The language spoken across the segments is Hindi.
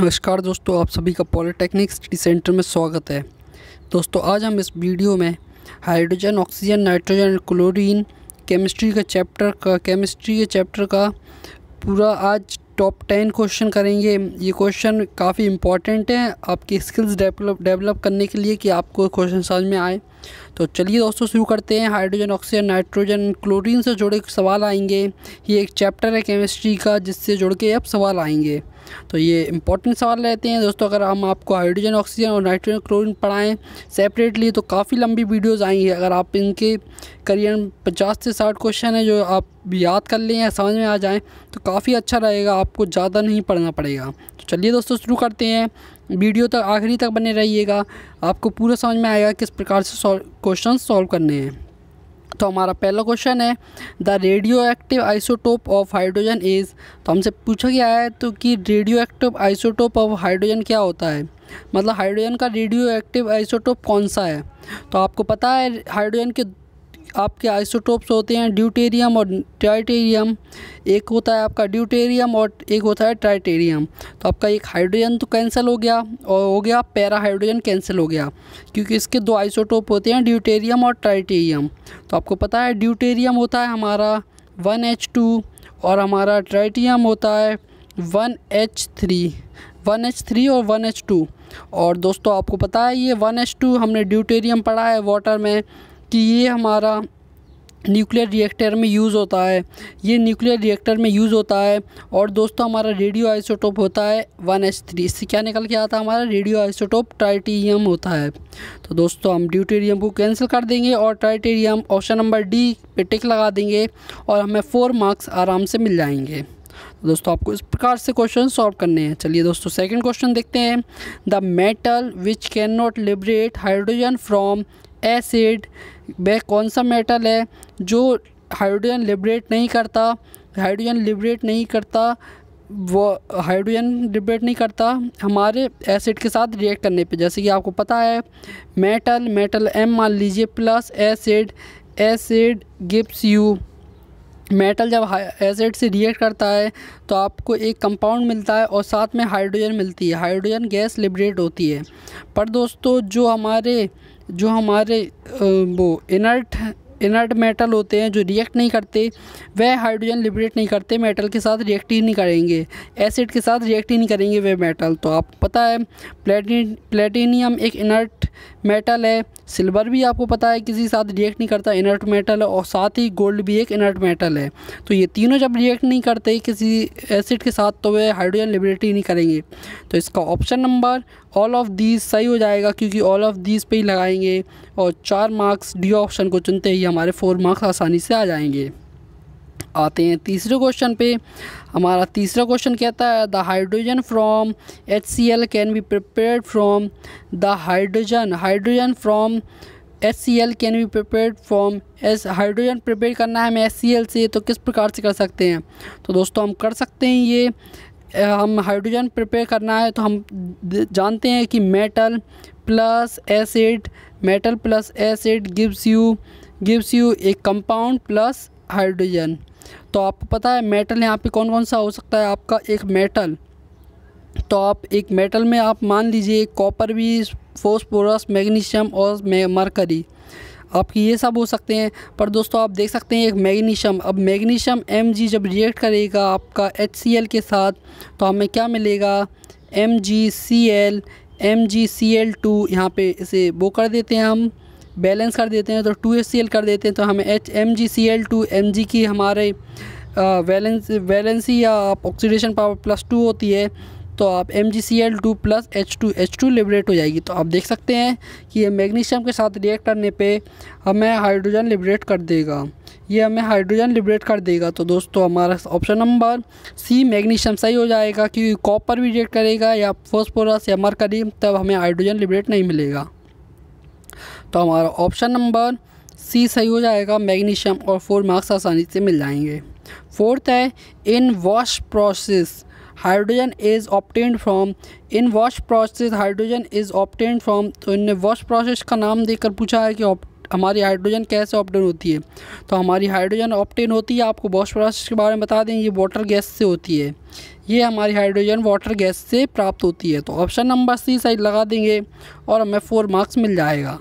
नमस्कार दोस्तों, आप सभी का पॉलिटेक्निक स्टडी सेंटर में स्वागत है। दोस्तों, आज हम इस वीडियो में hydrogen, oxygen, nitrogen, chlorine, chemistry का चैप्टर का, केमिस्ट्री के चैप्टर का पूरा आज टॉप टेन क्वेश्चन करेंगे। ये क्वेश्चन काफ़ी इंपॉर्टेंट है, आपकी स्किल्स डेवलप डेवलप करने के लिए कि आपको क्वेश्चन समझ में आए। तो चलिए दोस्तों, शुरू करते हैं। हाइड्रोजन, ऑक्सीजन, नाइट्रोजन, क्लोरीन से जुड़े सवाल आएँगे। ये एक चैप्टर है केमिस्ट्री का, जिससे जुड़ के अब सवाल आएँगे। तो ये इंपॉर्टेंट सवाल रहते हैं। दोस्तों, अगर हम आपको हाइड्रोजन ऑक्सीजन और नाइट्रोजन क्लोरीन पढ़ाएँ सेपरेटली तो काफ़ी लंबी वीडियोस आएँगी अगर आप इनके करियर पचास से साठ क्वेश्चन है जो आप याद कर लें या समझ में आ जाएँ तो काफ़ी अच्छा रहेगा। आपको ज़्यादा नहीं पढ़ना पड़ेगा। तो चलिए दोस्तों, शुरू करते हैं। वीडियो तक, आखिरी तक बने रहिएगा। आपको पूरा समझ में आएगा किस प्रकार से क्वेश्चन सॉल्व करने हैं। तो हमारा पहला क्वेश्चन है the radioactive isotope of hydrogen is तो हमसे पूछा गया है तो कि radioactive isotope of hydrogen क्या होता है? मतलब हाइड्रोजन का रेडियो एक्टिव आइसोटोप कौन सा है? तो आपको पता है हाइड्रोजन के आपके आइसोटोप्स होते हैं ड्यूटेरियम और ट्राइटेरियम। एक होता है आपका ड्यूटेरियम और एक होता है ट्राइटेरियम। तो आपका एक हाइड्रोजन तो कैंसिल हो गया और हो गया पैरा हाइड्रोजन कैंसिल हो गया, क्योंकि इसके दो आइसोटोप होते हैं, ड्यूटेरियम और ट्राइटेरियम। तो आपको पता है ड्यूटेरियम होता है हमारा वन एच टू और हमारा ट्राइटियम होता है one H three. One H three और वन एच टू। और दोस्तों, आपको पता है ये वन एच टू हमने ड्यूटेरियम पढ़ा है वाटर में। कि ये हमारा न्यूक्लियर रिएक्टर में यूज़ होता है। ये न्यूक्लियर रिएक्टर में यूज़ होता है और दोस्तों हमारा रेडियो आइसोटोप होता है वन एच थ्री। इससे क्या निकल के आता है? हमारा रेडियो आइसोटोप ट्राइटेरियम होता है। तो दोस्तों हम ड्यूटेरियम को कैंसिल कर देंगे और ट्राइटेरियम ऑप्शन नंबर डी पे टिक लगा देंगे और हमें फोर मार्क्स आराम से मिल जाएँगे। तो दोस्तों आपको इस प्रकार से क्वेश्चन सॉल्व करने हैं। चलिए दोस्तों सेकंड क्वेश्चन देखते हैं। The metal which can not liberate hydrogen from acid वह कौन सा मेटल है जो हाइड्रोजन लिबरेट नहीं करता, हाइड्रोजन लिबरेट नहीं करता, वो हाइड्रोजन लिबरेट नहीं करता, हमारे एसिड के साथ रिएक्ट करने पे। जैसे कि आपको पता है मेटल मेटल एम मान लीजिए plus acid acid gives you metal जब एसिड से रिएक्ट करता है तो आपको एक कंपाउंड मिलता है और साथ में हाइड्रोजन मिलती है। हाइड्रोजन गैस लिबरेट होती है। पर दोस्तों, जो हमारे जो हमारे वो इनर्ट इनर्ट मेटल होते हैं, जो रिएक्ट नहीं करते, वह हाइड्रोजन लिबरेट नहीं करते मेटल के साथ रिएक्ट ही नहीं करेंगे। एसिड के साथ रिएक्ट ही नहीं करेंगे वह मेटल तो आप पता है प्लेटिन प्लेटिनियम एक इनर्ट मेटल है। सिल्वर भी आपको पता है, किसी साथ रिएक्ट नहीं करता इनर्ट मेटल है, और साथ ही गोल्ड भी एक इनर्ट मेटल है। तो ये तीनों जब रिएक्ट नहीं करते किसी एसिड के साथ तो वे हाइड्रोजन लिबरेट नहीं करेंगे। तो इसका option number all of these सही हो जाएगा, क्योंकि ऑल ऑफ़ दीज पे ही लगाएँगे, और चार मार्क्स डी ऑप्शन को चुनते ही हमारे फोर मार्क्स आसानी से आ जाएँगे। आते हैं तीसरे क्वेश्चन पे। हमारा तीसरा क्वेश्चन कहता है the hydrogen from H C L can be prepared from the hydrogen hydrogen from H C L can be prepared from S hydrogen prepare करना है हमें एच सी एल से तो किस प्रकार से कर सकते हैं? तो दोस्तों, हम कर सकते हैं ये। हम हाइड्रोजन प्रिपेयर करना है तो हम जानते हैं कि metal plus acid metal plus acid gives you gives you एक कंपाउंड प्लस हाइड्रोजन तो आपको पता है मेटल यहाँ पे कौन कौन सा हो सकता है? आपका एक मेटल तो आप एक मेटल में आप मान लीजिए कॉपर भी फोस्फोरस मैग्नीशियम और मरकरी आपकी ये सब हो सकते हैं। पर दोस्तों, आप देख सकते हैं एक मैग्नीशियम अब मैग्नीशियम एम जब रिएक्ट करेगा आपका एच के साथ तो हमें क्या मिलेगा? M G C L M G C L two यहाँ पर इसे वो कर देते हैं हम। बैलेंस कर देते हैं तो टू एस सी एल कर देते हैं तो हमें H M G C L two M G की हमारे वैलेंस, वैलेंसी या आप ऑक्सीडेशन पावर प्लस टू होती है तो आप M G C L two plus H two H two liberate हो जाएगी। तो आप देख सकते हैं कि ये मैग्नीशियम के साथ रिएक्ट करने पे हमें हाइड्रोजन लिबरेट कर देगा। ये हमें हाइड्रोजन लिबरेट कर देगा। तो दोस्तों, हमारा ऑप्शन नंबर सी मैग्नीशियम सही हो जाएगा, क्योंकि कॉपर भी रिएक्ट करेगा या फॉस्फोरस या मरकरी तब हमें हाइड्रोजन लिबरेट नहीं मिलेगा। तो हमारा ऑप्शन नंबर सी सही हो जाएगा मैग्नीशियम और फोर मार्क्स आसानी से मिल जाएँगे। फोर्थ है in wash process hydrogen is obtained from in wash process hydrogen is obtained from तो इन वॉश प्रोसेस का नाम देकर पूछा है कि हमारी हाइड्रोजन कैसे ऑप्टेन होती है। तो हमारी हाइड्रोजन ऑप्टेन होती है, आपको वॉश प्रोसेस के बारे में बता दें, ये वाटर गैस से होती है। ये हमारी हाइड्रोजन वाटर गैस से प्राप्त होती है। तो ऑप्शन नंबर सी सही लगा देंगे और हमें फोर मार्क्स मिल जाएगा।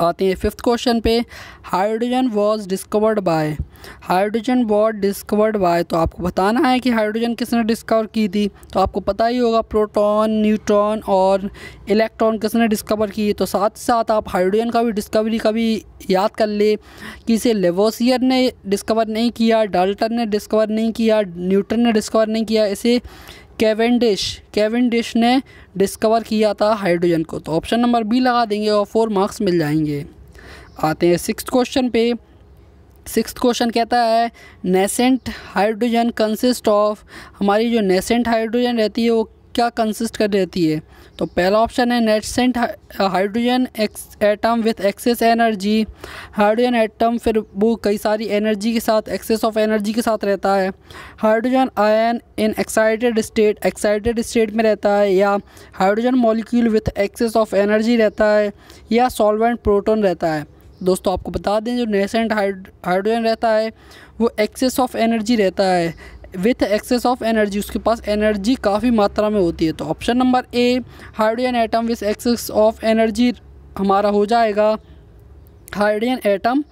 आते हैं। फिफ्थ क्वेश्चन पे, hydrogen was discovered by? Hydrogen was discovered by तो आपको बताना है कि हाइड्रोजन किसने डिस्कवर की थी। तो आपको पता ही होगा, प्रोटॉन, न्यूट्रॉन और इलेक्ट्रॉन किसने डिस्कवर की तो साथ साथ आप हाइड्रोजन का भी डिस्कवरी का भी याद कर ले कि इसे लेवोसियर ने डिस्कवर नहीं किया, डाल्टन ने डिस्कवर नहीं किया, न्यूटन ने डिस्कवर नहीं किया। इसे कैवेंडिश कैवेंडिश ने डिस्कवर किया था हाइड्रोजन को। तो ऑप्शन नंबर बी लगा देंगे और फोर मार्क्स मिल जाएँगे। आते हैं सिक्स क्वेश्चन पे। सिक्स क्वेश्चन कहता है नेसेंट हाइड्रोजन कंसिस्ट ऑफ़ हमारी जो नेसेंट हाइड्रोजन रहती है वो क्या कंसिस्ट कर रहती है? तो पहला ऑप्शन है nascent hydrogen atom with excess energy hydrogen atom फिर वो कई सारी एनर्जी के साथ एक्सेस ऑफ़ एनर्जी के साथ रहता है। Hydrogen ion in excited state excited state में रहता है या hydrogen molecule with excess of energy रहता है या सॉल्वेंट प्रोटोन रहता है। दोस्तों, आपको बता दें जो नेसेंट हाइड्रोजन रहता है, वो एक्सेस ऑफ़ एनर्जी रहता है। विथ एक्सेस ऑफ़ एनर्जी उसके पास एनर्जी काफ़ी मात्रा में होती है। तो option number A hydrogen atom with excess of energy हमारा हो जाएगा। हाइड्रोजन एटम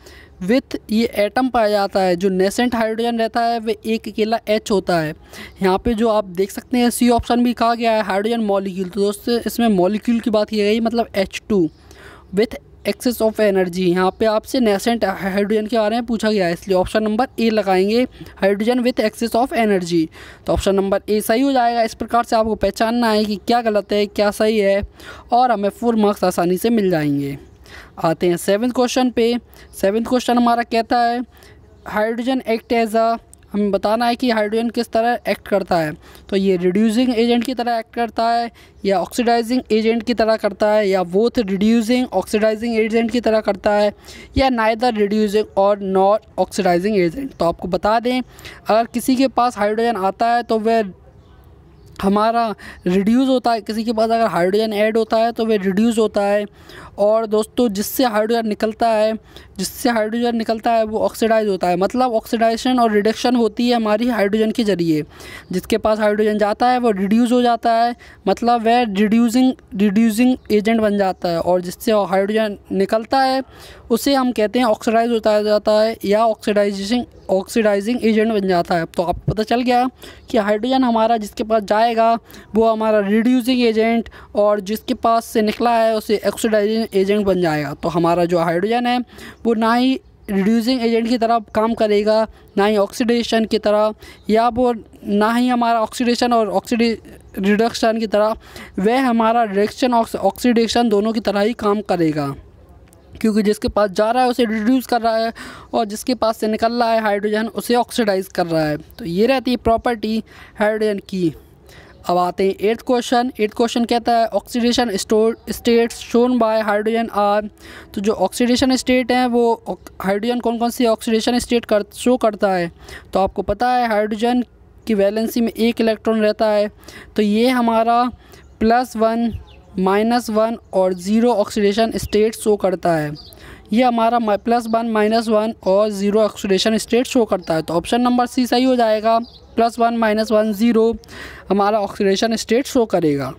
विथ ये एटम पाया जाता है। जो नेसेंट हाइड्रोजन रहता है, वह एक अकेला एच होता है। यहाँ पे जो आप देख सकते हैं सी ऑप्शन भी कहा गया है हाइड्रोजन मॉलिक्यूल तो दोस्तों, इसमें मॉलिक्यूल की बात की गई मतलब H two with excess of energy यहाँ पे आपसे नेसेंट हाइड्रोजन के बारे में पूछा गया है, इसलिए ऑप्शन नंबर ए लगाएँगे hydrogen with excess of energy तो ऑप्शन नंबर ए सही हो जाएगा, इस प्रकार से आपको पहचानना है कि क्या गलत है, क्या सही है, और हमें फुल मार्क्स आसानी से मिल जाएँगे। आते हैं सेवन्थ क्वेश्चन पे। सेवन्थ क्वेश्चन हमारा कहता है हाइड्रोजन एक्ट एज अ हमें बताना है कि हाइड्रोजन किस तरह एक्ट करता है। तो ये रिड्यूसिंग एजेंट की तरह एक्ट करता है, या ऑक्सीडाइजिंग एजेंट की तरह करता है, या बोथ रिड्यूसिंग ऑक्सीडाइजिंग एजेंट की तरह करता है, या नाइदर रिड्यूसिंग और नॉट ऑक्सीडाइजिंग एजेंट तो आपको बता दें, अगर किसी के पास हाइड्रोजन आता है तो वह हमारा रिड्यूस होता है। किसी के पास अगर हाइड्रोजन ऐड होता है तो वह रिड्यूस होता है। और दोस्तों, जिससे हाइड्रोजन निकलता है जिससे हाइड्रोजन निकलता है, वो ऑक्सीडाइज होता है। मतलब ऑक्सीडाइजेशन और रिडक्शन होती है हमारी हाइड्रोजन के ज़रिए। जिसके पास हाइड्रोजन जाता है, वो रिड्यूज़ हो जाता है। मतलब वह रिड्यूजिंग रिड्यूजिंग एजेंट बन जाता है और जिससे हाइड्रोजन निकलता है, उसे हम कहते हैं ऑक्सीडाइज होता जाता है या ऑक्सीडाइजिंग ऑक्सीडाइजिंग एजेंट बन जाता है। तो आपको पता चल गया कि हाइड्रोजन हमारा जिसके पास जाएगा, वो हमारा रिड्यूसिंग एजेंट और जिसके पास से निकला है, उसे ऑक्सीडाइजिंग एजेंट बन जाएगा। तो हमारा जो हाइड्रोजन है वो ना ही रिड्यूसिंग एजेंट की तरह काम करेगा, ना ही ऑक्सीडेशन की तरह, या वो ना ही हमारा ऑक्सीडेशन और ऑक्सीडे रिडक्शन की तरह, वह हमारा रिडक्शन ऑक्सीडेशन दोनों की तरह ही काम करेगा। क्योंकि जिसके पास जा रहा है, उसे रिड्यूस कर रहा है, और जिसके पास से निकल रहा है हाइड्रोजन उसे ऑक्सीडाइज कर रहा है। तो ये रहती है प्रॉपर्टी हाइड्रोजन की। अब आते हैं एट्थ क्वेश्चन एट्थ क्वेश्चन कहता है oxidation store states shown by hydrogen are तो जो ऑक्सीडेशन स्टेट हैं, वो हाइड्रोजन कौन कौन सी ऑक्सीडेशन स्टेट कर शो करता है? तो आपको पता है हाइड्रोजन की वैलेंसी में एक इलेक्ट्रॉन रहता है। तो ये हमारा प्लस वन माइनस वन और ज़ीरो ऑक्सीडेशन स्टेट शो करता है। ये हमारा प्लस वन माइनस वन और ज़ीरो ऑक्सीडेशन स्टेट शो करता है। तो ऑप्शन नंबर सी सही हो जाएगा। Plus one minus one zero हमारा ऑक्सीडेशन स्टेट शो करेगा।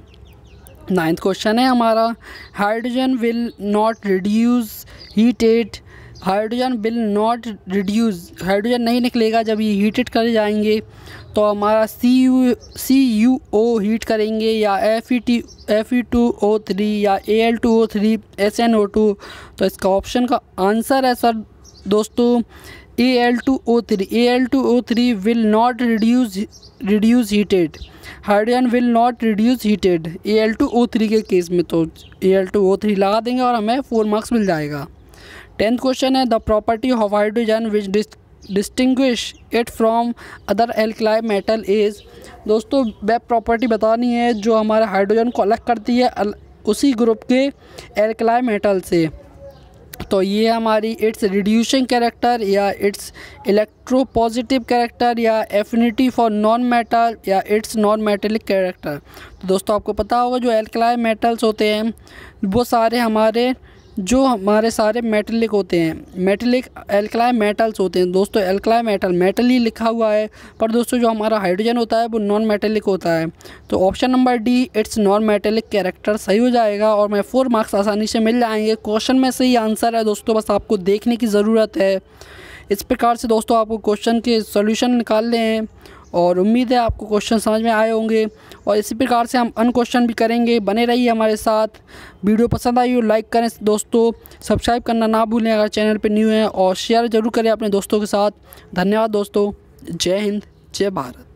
नाइन्थ क्वेश्चन है हमारा hydrogen will not reduce heated hydrogen will not reduce. Hydrogen नहीं निकलेगा जब ये हीटेड करे जाएँगे तो हमारा C U C U O heat करेंगे या F E T F E two O three या A L two O three S N O two तो इसका ऑप्शन का आंसर है सर दोस्तों A L two O three A L two O three will not reduce reduce heated hydrogen will not reduce heated A L two O three के केस में तो A L two O three लगा देंगे और हमें फोर मार्क्स मिल जाएगा। टेंथ क्वेश्चन है the property of hydrogen which distinguish it from other alkali metal is दोस्तों वह प्रॉपर्टी बतानी है जो हमारे हाइड्रोजन को अलग करती है उसी ग्रुप के एल्कलाई मेटल से। तो ये हमारी इट्स रिड्यूसिंग कैरेक्टर या इट्स इलेक्ट्रो पॉजिटिव कैरेक्टर या एफिनिटी फॉर नॉन मेटल या इट्स नॉन मेटेलिक कैरेक्टर तो दोस्तों, आपको पता होगा जो एल्कलाई मेटल्स होते हैं, वो सारे हमारे जो हमारे सारे मेटलिक होते हैं। मेटलिक एल्कलाई मेटल्स होते हैं। दोस्तों एल्कलाई मेटल मेटल ही लिखा हुआ है। पर दोस्तों, जो हमारा हाइड्रोजन होता है, वो नॉन मेटेलिक होता है। तो option number D its non metallic character सही हो जाएगा और मैं फोर मार्क्स आसानी से मिल जाएँगे। क्वेश्चन में सही आंसर है। दोस्तों, बस आपको देखने की ज़रूरत है। इस प्रकार से दोस्तों, आपको क्वेश्चन के सोल्यूशन निकालने हैं। और उम्मीद है आपको क्वेश्चन समझ में आए होंगे। और इसी प्रकार से हम अन क्वेश्चन भी करेंगे। बने रहिए हमारे साथ। वीडियो पसंद आई हो, लाइक करें दोस्तों। सब्सक्राइब करना ना भूलें अगर चैनल पर न्यू है और शेयर ज़रूर करें अपने दोस्तों के साथ। धन्यवाद दोस्तों। जय हिंद, जय भारत।